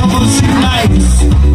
Vamos sinais.